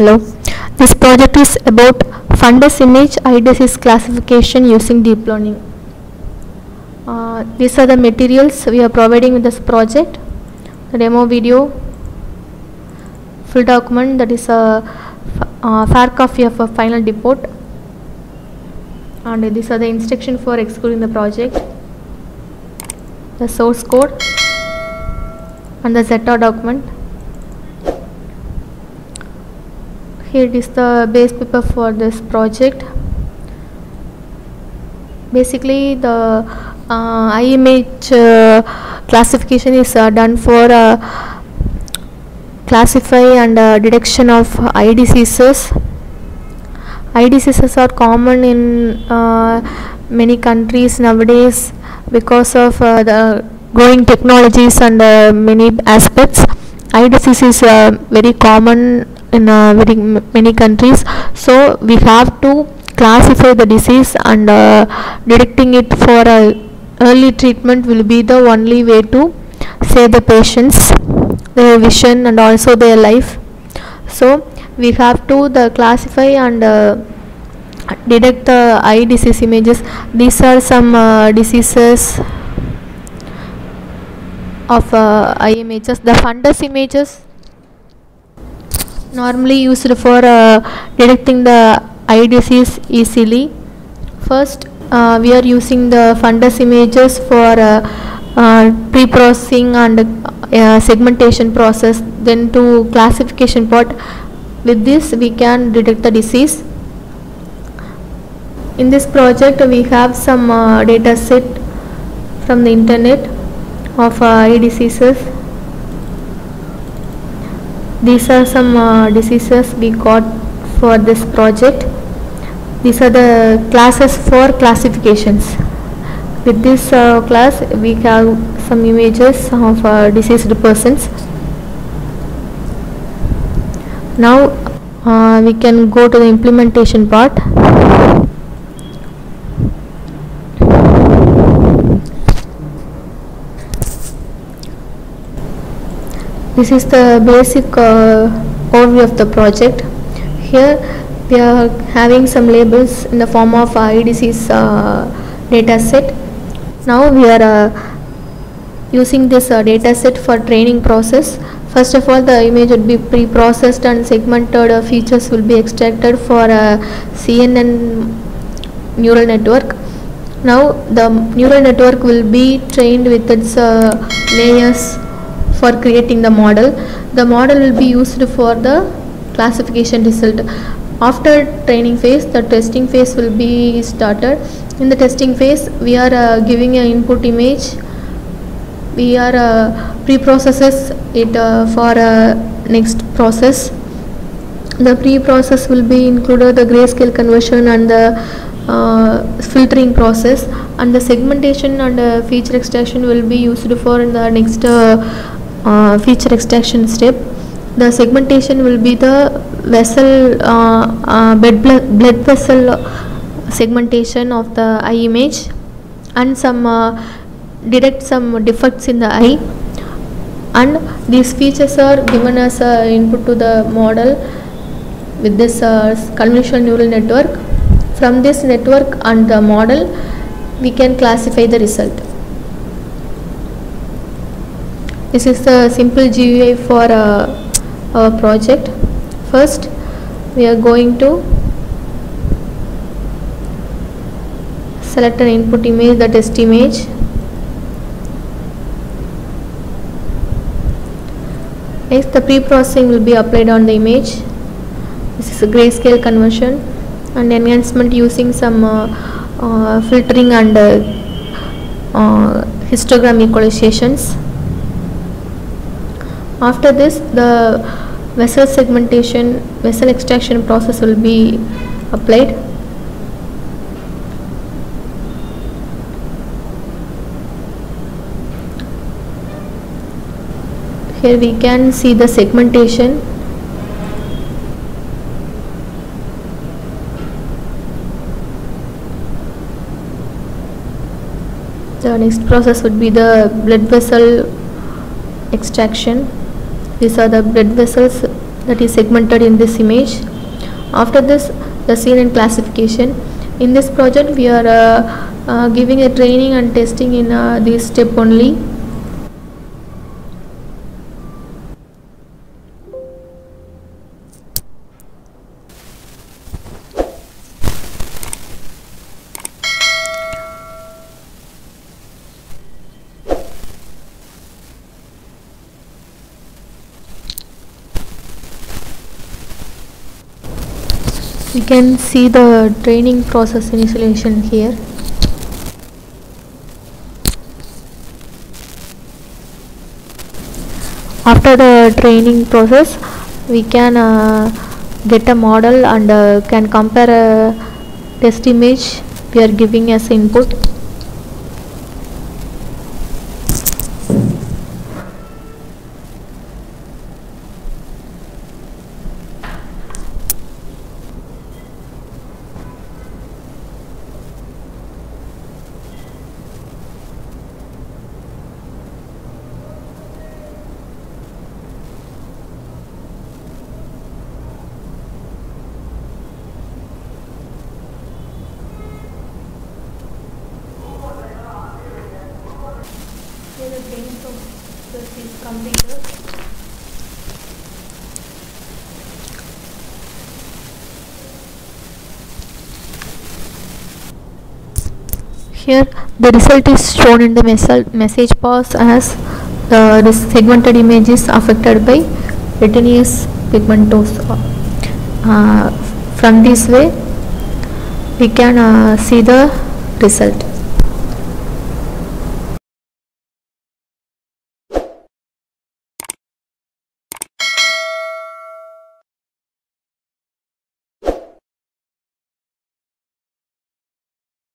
Hello. This project is about fundus image disease classification using deep learning. Uh, these are the materials we are providing with this project. The demo video, full document that is a uh, fair copy of a final report. And these are the instruction for executing the project. The source code and the Zeta document. Here it is the base paper for this project. Basically, the uh, image uh, classification is uh, done for uh, classify and uh, detection of eye diseases. Eye diseases are common in uh, many countries nowadays because of the growing technologies and many aspects. Eye disease is very common in uh, very many countries. So we have to classify the disease and uh, detecting it for uh, early treatment will be the only way to save the patients, their vision and also their life. So we have to the classify and uh, detect the eye disease images. These are some uh, diseases of eye images. The fundus images normally used for uh, detecting the eye disease easily. First, uh, we are using the fundus images for uh, uh, pre-processing and uh, segmentation process. Then to classification part. With this, we can detect the disease. In this project, we have some uh, data set from the internet of eye diseases. These are some uh, diseases we got for this project. These are the classes for classifications. With this uh, class, we have some images of uh, deceased persons. Now uh, we can go to the implementation part. This is the basic uh, overview of the project. Here we are having some labels in the form of disease uh, data set. Now we are uh, using this uh, data set for training process. First of all, the image would be pre-processed and segmented uh, features will be extracted for uh, CNN neural network. Now the neural network will be trained with its uh, layers for creating the model. The model will be used for the classification result. After training phase, the testing phase will be started. In the testing phase, we are uh, giving an input image. We are uh, pre-processes it uh, for uh, next process. The pre-process will be included the grayscale conversion and the uh, filtering process and the segmentation and uh, feature extraction will be used for in the next uh, feature extraction step. The segmentation will be the vessel uh, uh, blood, blood vessel segmentation of the eye image and some uh, detect some defects in the eye. And these features are given as uh, input to the model with this uh, convolutional neural network. From this network and the model we can classify the result this is the simple GUI for uh, our project first we are going to select an input image the test image Next, the pre-processing will be applied on the image. This is a grayscale conversion and enhancement using some uh, uh, filtering and uh, uh, histogram equalizations. After this, the vessel segmentation, vessel extraction process will be applied. Here we can see the segmentation. The next process would be the blood vessel extraction. These are the blood vessels that is segmented in this image. After this the CNN classification. In this project we are uh, uh, giving a training and testing in uh, this step only we can see the training process initialization here. After the training process we can uh, get a model and uh, can compare a test image. We are giving as input Here the training process is completed. Here the result is shown in the message box as the this segmented image is affected by retinitis pigmentosa. Uh, from this way we can uh, see the result.